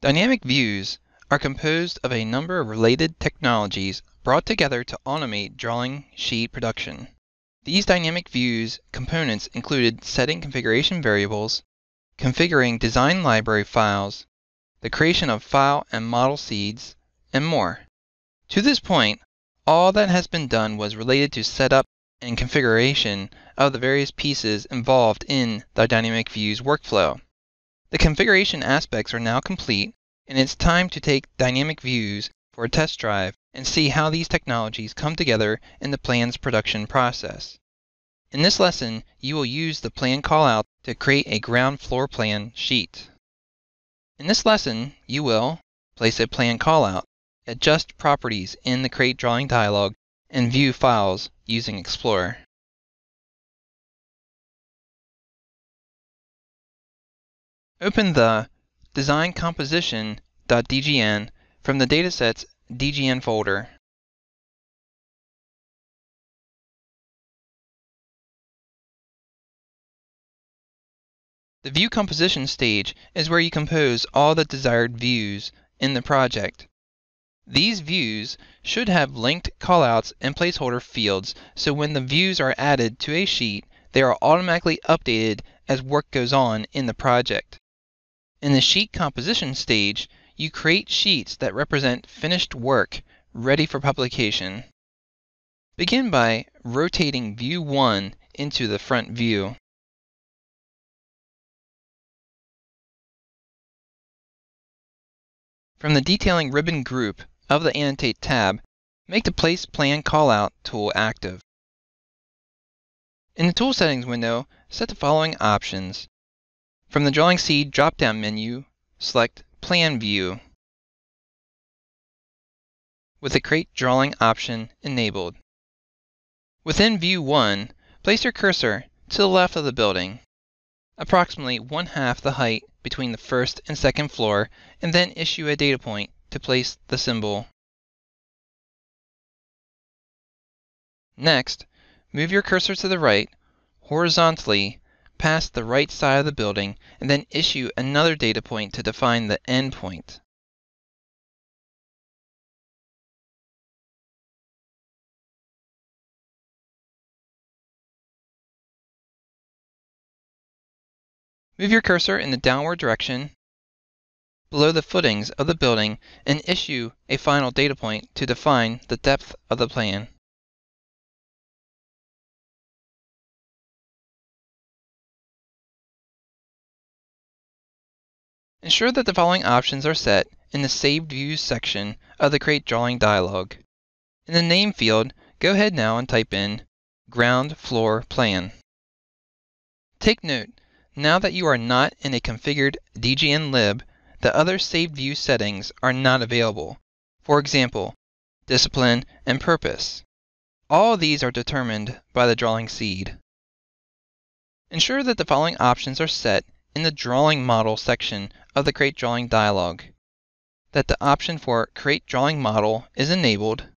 Dynamic views are composed of a number of related technologies brought together to automate drawing sheet production. These dynamic views components included setting configuration variables, configuring design library files, the creation of file and model seeds, and more. To this point, all that has been done was related to setup and configuration of the various pieces involved in the dynamic views workflow. The configuration aspects are now complete, and it's time to take dynamic views for a test drive and see how these technologies come together in the plan's production process. In this lesson, you will use the plan callout to create a ground floor plan sheet. In this lesson, you will place a plan callout, adjust properties in the Create Drawing dialog, and view files using Explorer. Open the Design Composition.dgn from the datasets DGN folder. The view composition stage is where you compose all the desired views in the project. These views should have linked callouts and placeholder fields so when the views are added to a sheet, they are automatically updated as work goes on in the project. In the sheet composition stage, you create sheets that represent finished work ready for publication. Begin by rotating View 1 into the front view. From the Detailing ribbon group of the Annotate tab, make the Place Plan Callout tool active. In the Tool Settings window, set the following options. From the Drawing Seed drop-down menu, select Plan View with the Create Drawing option enabled. Within View 1, place your cursor to the left of the building, approximately one half the height between the first and second floor, and then issue a data point to place the symbol. Next, move your cursor to the right, horizontally, past the right side of the building, and then issue another data point to define the end point. Move your cursor in the downward direction below the footings of the building and issue a final data point to define the depth of the plan. Ensure that the following options are set in the Saved Views section of the Create Drawing dialog. In the Name field, go ahead now and type in Ground Floor Plan. Take note now that you are not in a configured DGN lib, the other saved view settings are not available. For example, discipline and purpose. All these are determined by the drawing seed. Ensure that the following options are set in the Drawing Model section of the Create Drawing dialog. That the option for Create Drawing Model is enabled.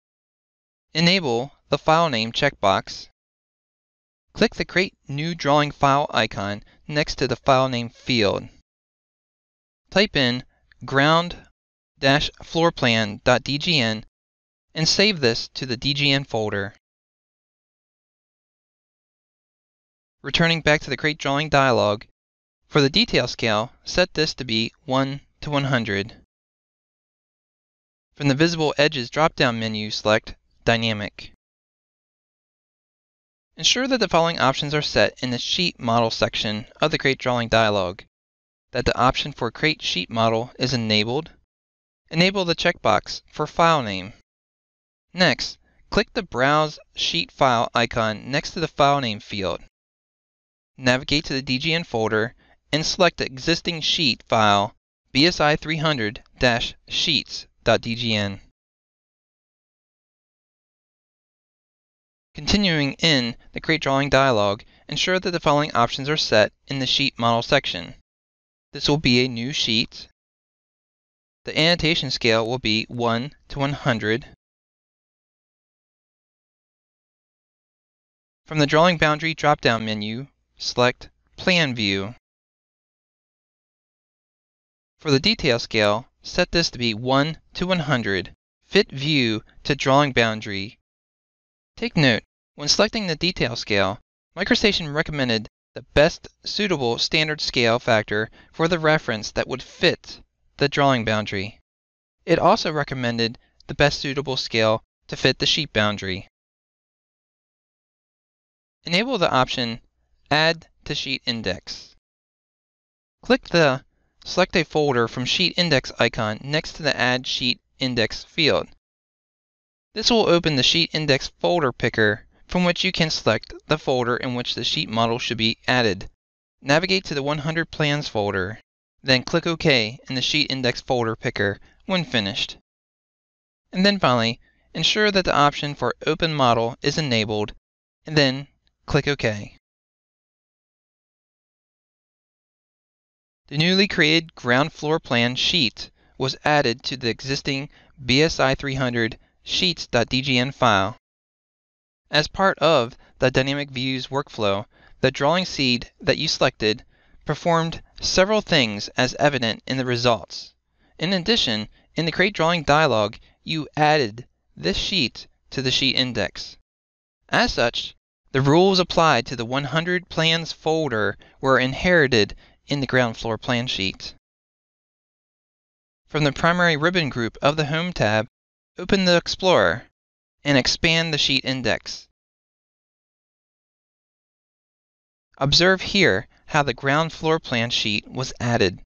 Enable the File Name checkbox. Click the Create New Drawing File icon next to the file name field. Type in ground-floorplan.dgn and save this to the DGN folder. Returning back to the Create Drawing dialog, for the detail scale, set this to be 1 to 100. From the Visible Edges drop-down menu, select Dynamic. Ensure that the following options are set in the Sheet Model section of the Create Drawing dialog. That the option for Create Sheet Model is enabled. Enable the checkbox for File Name. Next, click the Browse Sheet File icon next to the File Name field. Navigate to the DGN folder and select the existing sheet file BSI 300-sheets.dgn. Continuing in the Create Drawing dialog, ensure that the following options are set in the Sheet Model section. This will be a new sheet. The annotation scale will be 1 to 100. From the Drawing Boundary drop-down menu, select Plan View. For the detail scale, set this to be 1 to 100. Fit View to Drawing Boundary. Take note, when selecting the detail scale, MicroStation recommended the best suitable standard scale factor for the reference that would fit the drawing boundary. It also recommended the best suitable scale to fit the sheet boundary. Enable the option Add to Sheet Index. Click the Select a folder from Sheet Index icon next to the Add Sheet Index field. This will open the Sheet Index folder picker from which you can select the folder in which the sheet model should be added. Navigate to the 100 Plans folder, then click OK in the Sheet Index folder picker when finished. And then finally, ensure that the option for Open Model is enabled, and then click OK. The newly created ground floor plan sheet was added to the existing BSI 300 sheets.dgn file. As part of the Dynamic Views workflow, the drawing seed that you selected performed several things as evident in the results. In addition, in the Create Drawing dialog, you added this sheet to the sheet index. As such, the rules applied to the 100 Plans folder were inherited in the ground floor plan sheet. From the primary ribbon group of the Home tab, open the Explorer and expand the sheet index. Observe here how the ground floor plan sheet was added.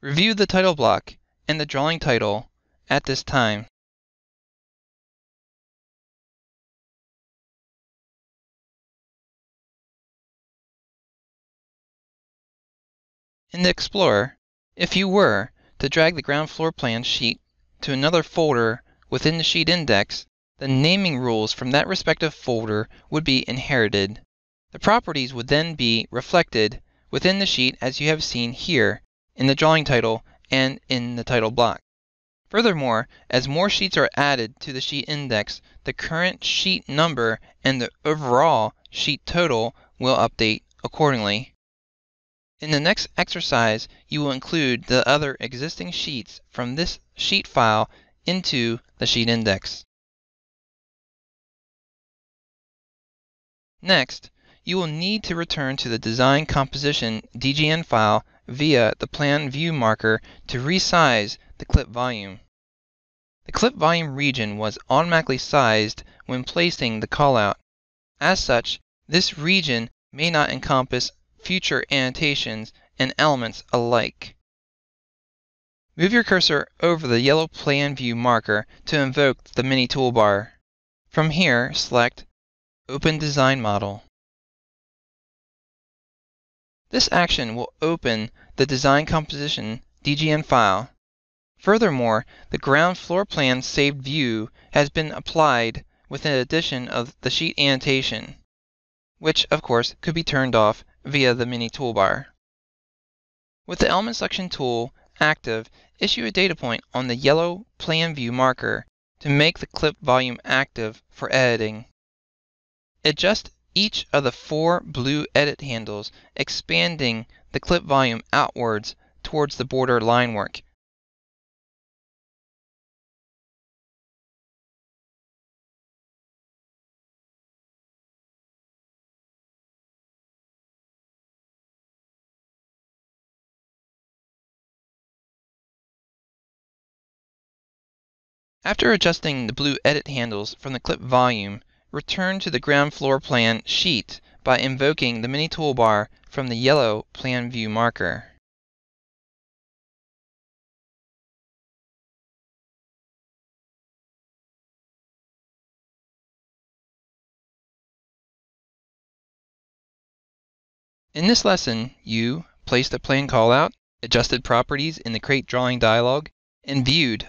Review the title block and the drawing title at this time. In the Explorer, if you were to drag the ground floor plan sheet to another folder within the sheet index, the naming rules from that respective folder would be inherited. The properties would then be reflected within the sheet as you have seen here in the drawing title and in the title block. Furthermore, as more sheets are added to the sheet index, the current sheet number and the overall sheet total will update accordingly. In the next exercise, you will include the other existing sheets from this sheet file into the sheet index. Next, you will need to return to the Design Composition DGN file via the Plan View marker to resize the clip volume. The clip volume region was automatically sized when placing the callout. As such, this region may not encompass future annotations and elements alike. Move your cursor over the yellow plan view marker to invoke the mini toolbar. From here, select Open Design Model. This action will open the Design Composition DGN file. Furthermore, the ground floor plan saved view has been applied with an addition of the sheet annotation, which of course could be turned off via the mini toolbar. With the Element Selection tool active, issue a data point on the yellow Plan View marker to make the clip volume active for editing. Adjust each of the four blue edit handles, expanding the clip volume outwards towards the border line work After adjusting the blue edit handles from the clip volume, return to the ground floor plan sheet by invoking the mini toolbar from the yellow plan view marker. In this lesson, you placed a plan callout, adjusted properties in the Create Drawing dialog, and viewed